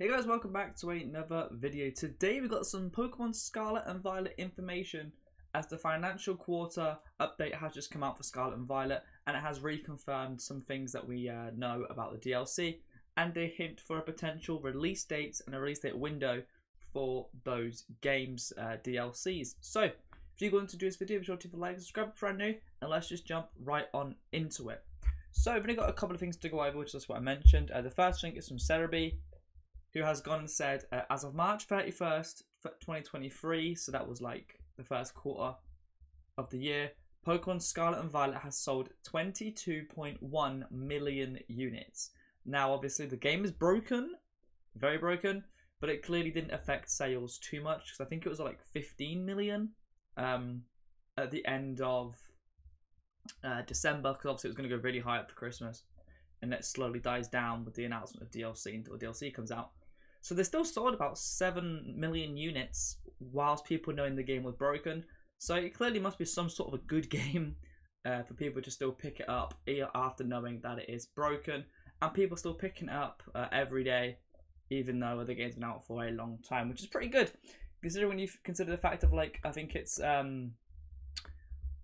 Hey guys, welcome back to another video. Today we got some Pokemon Scarlet and Violet information as the financial quarter update has just come out for Scarlet and Violet and it has reconfirmed some things that we uh, know about the DLC and a hint for a potential release dates and a release date window for those games uh, DLCs. So, if you're going to do this video, be sure to like and subscribe if you're brand new and let's just jump right on into it. So, I've only got a couple of things to go over, which is what I mentioned. Uh, the first thing is from Serebii, who has gone and said, uh, as of March 31st, 2023, so that was like the first quarter of the year, Pokemon Scarlet and Violet has sold 22.1 million units. Now, obviously, the game is broken, very broken, but it clearly didn't affect sales too much because I think it was like 15 million um, at the end of uh, December because obviously it was going to go really high up for Christmas and it slowly dies down with the announcement of DLC until DLC comes out. So they still sold about 7 million units whilst people knowing the game was broken. So it clearly must be some sort of a good game uh, for people to still pick it up after knowing that it is broken. And people still picking it up uh, every day, even though the game's been out for a long time, which is pretty good. Considering when you consider the fact of like, I think it's um,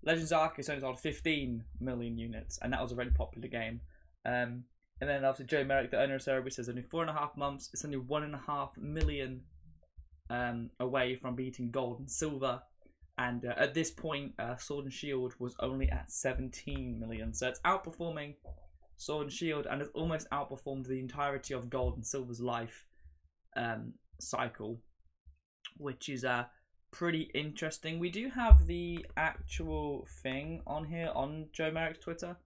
Legends Arceus only sold 15 million units, and that was a really popular game. Um, and then after Joe Merrick, the owner of Serebii, says only four and a half months. It's only one and a half million um, away from beating gold and silver. And uh, at this point, uh, Sword and Shield was only at 17 million. So it's outperforming Sword and Shield and has almost outperformed the entirety of gold and silver's life um, cycle, which is uh, pretty interesting. We do have the actual thing on here on Joe Merrick's Twitter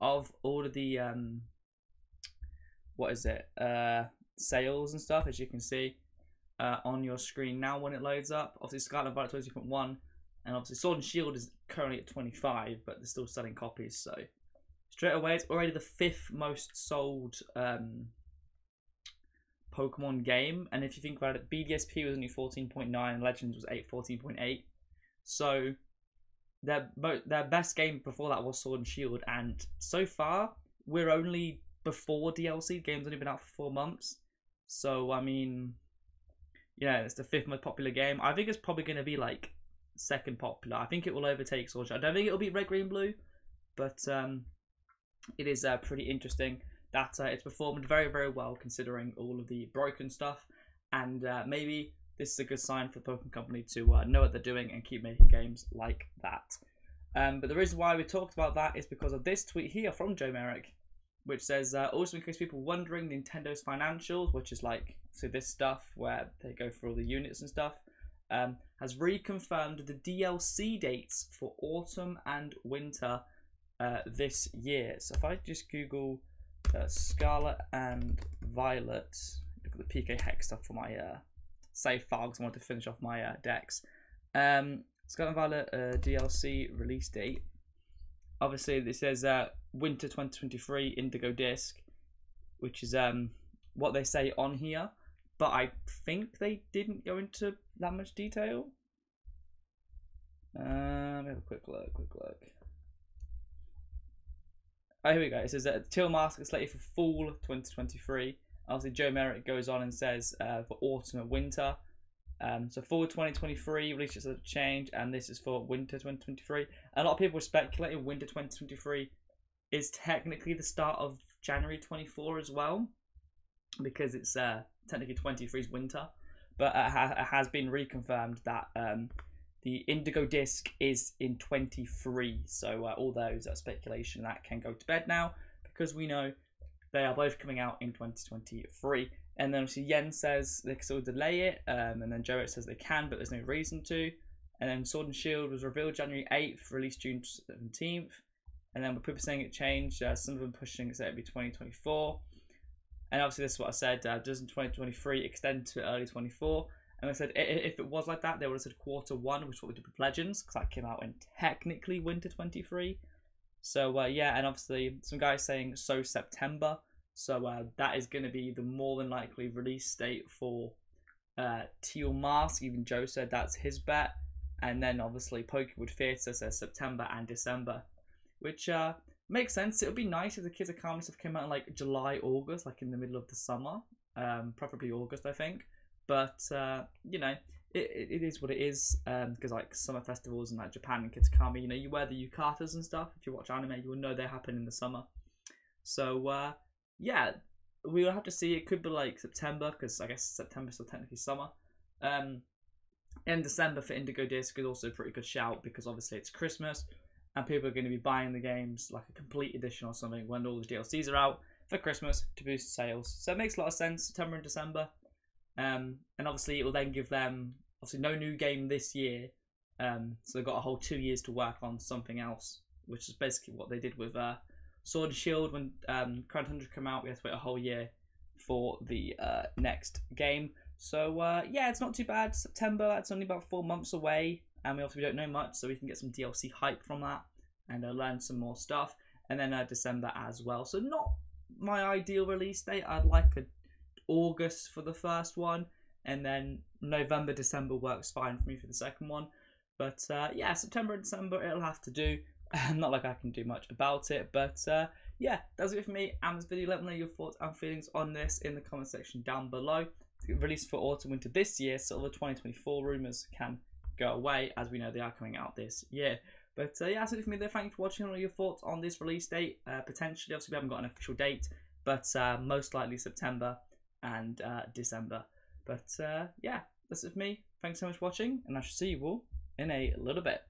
of all of the um, what is it uh, sales and stuff as you can see uh, on your screen now when it loads up. Obviously Scarlet Violet 20.1 and obviously Sword and Shield is currently at 25 but they're still selling copies so straight away it's already the fifth most sold um, Pokemon game and if you think about it BDSP was only 14.9 Legends was 8 14.8 so their their best game before that was Sword and Shield, and so far we're only before DLC. The game's only been out for four months, so I mean, yeah, it's the fifth most popular game. I think it's probably going to be like second popular. I think it will overtake Sword. I don't think it'll be Red, Green, Blue, but um, it is uh, pretty interesting that uh, it's performed very, very well considering all of the broken stuff, and uh, maybe this is a good sign for the Pokemon Company to uh, know what they're doing and keep making games like that. Um, but the reason why we talked about that is because of this tweet here from Joe Merrick, which says, uh, also in case people wondering, Nintendo's financials, which is like so this stuff where they go for all the units and stuff, um, has reconfirmed the DLC dates for autumn and winter uh, this year. So if I just Google uh, Scarlet and Violet, look at the PKHeX stuff for my uh, save file because I want to finish off my uh, decks. Um, Scarlet Violet uh, DLC release date. Obviously, this says uh, Winter 2023 Indigo Disk, which is um, what they say on here. But I think they didn't go into that much detail. Um, have a quick look, quick look. Oh, here we go. It says that Teal Mask is slated for fall 2023. Obviously, Joe Merrick goes on and says uh, for autumn and winter. Um, so for 2023, releases have change, and this is for winter 2023. A lot of people are speculating winter 2023 is technically the start of January 24 as well, because it's uh, technically 23's winter. But it, ha- it, has been reconfirmed that um, the Indigo Disk is in 23. So uh, all those are speculation that can go to bed now, because we know they are both coming out in 2023. And then obviously Yen says they can still delay it, um, and then Joe says they can, but there's no reason to. And then Sword and Shield was revealed January 8th, released June 17th. And then with people saying it changed, uh, some of them pushing it to be 2024. And obviously, this is what I said. Uh, doesn't 2023 extend to early 24? And I said if it was like that, they would have said quarter one, which is what we did with Legends, because that came out in technically winter 23. So uh, yeah, and obviously some guys saying so September. So uh, that is going to be the more than likely release date for uh, Teal Mask. Even Joe said that's his bet. And then obviously Pokewood Theatre says September and December, which uh, makes sense. It would be nice if the Kids of Calmness have came out in like July, August, like in the middle of the summer. um, preferably August, I think. But uh, you know, it, it, is what it is because like summer festivals in like Japan and Kitakami, you know, you wear the yukatas and stuff. If you watch anime, you will know they happen in the summer. So uh, yeah, we will have to see. It could be like September because I guess September is still technically summer. Um, in December for Indigo Disk is also a pretty good shout because obviously it's Christmas and people are going to be buying the games like a complete edition or something when all the DLCs are out for Christmas to boost sales. So it makes a lot of sense. September and December. Um, and obviously it will then give them obviously no new game this year. Um, so they've got a whole two years to work on something else, which is basically what they did with uh, Sword and Shield when um, Crown Tundra come out. We had to wait a whole year for the uh, next game. So uh, yeah, it's not too bad. September, that's only about four months away, and we obviously don't know much, so we can get some DLC hype from that and uh, learn some more stuff. And then uh, December as well. So not my ideal release date. I'd like a August for the first one, and then November, December works fine for me for the second one. But uh, yeah, September and December it'll have to do. Not like I can do much about it, but uh, yeah, that's it for me and this video. Let me know your thoughts and feelings on this in the comment section down below. Released for autumn winter this year, so the 2024 rumours can go away as we know they are coming out this year. But uh, yeah, that's it for me there. Thank you for watching. All your thoughts on this release date? Uh, potentially, obviously, we haven't got an official date, but uh, most likely September and uh, December. But uh, yeah, that's it for me. Thanks so much for watching, and I shall see you all in a little bit.